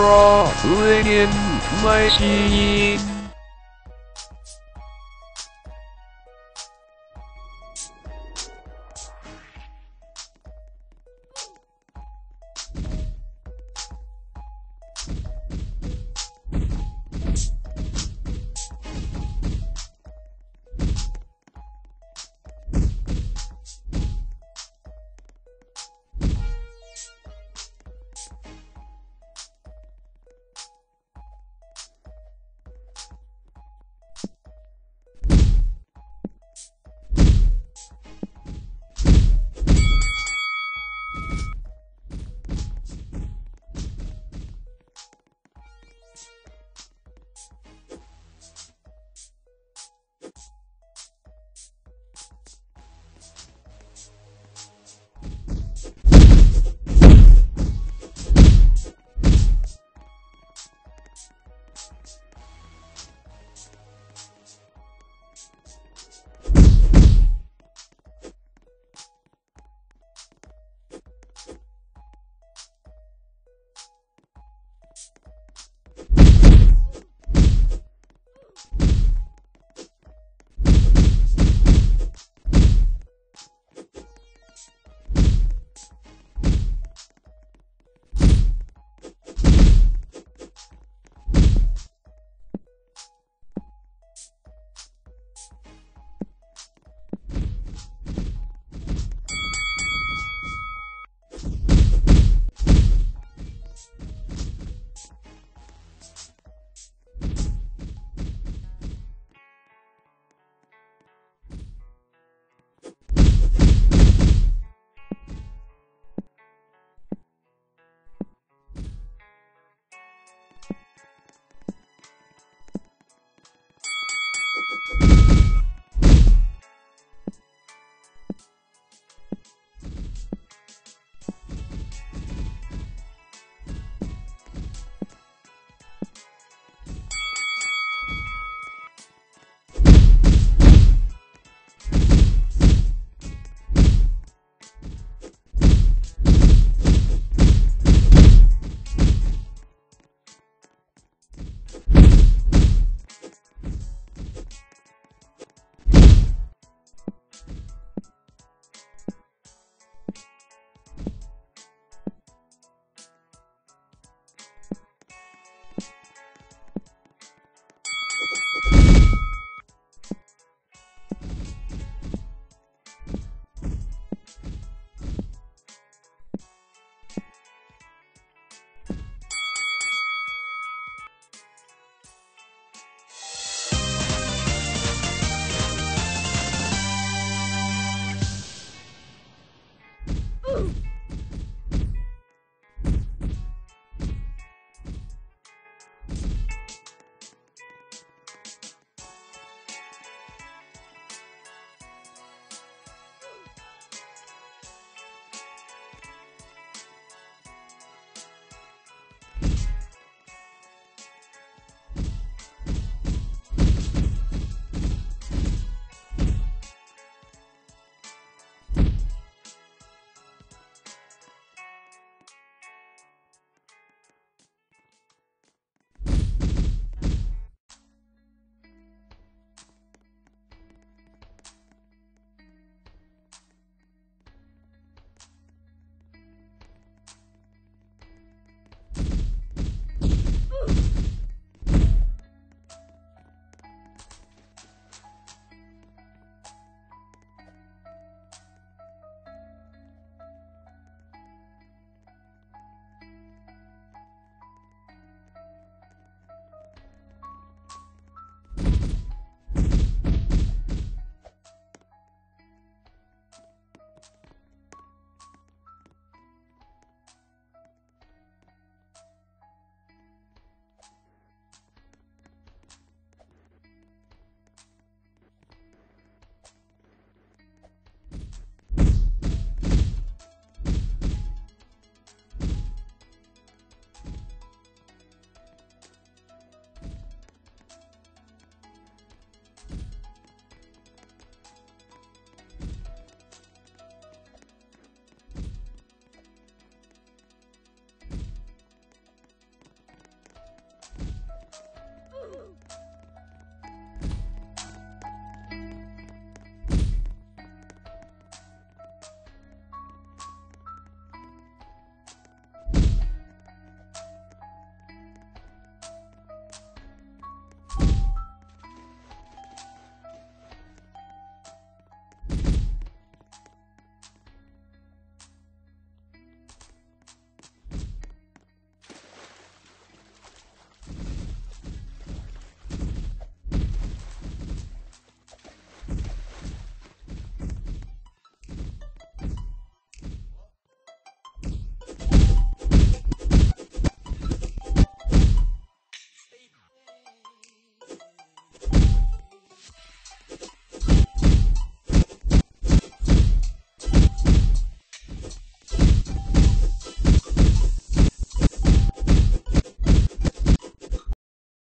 Raw in my.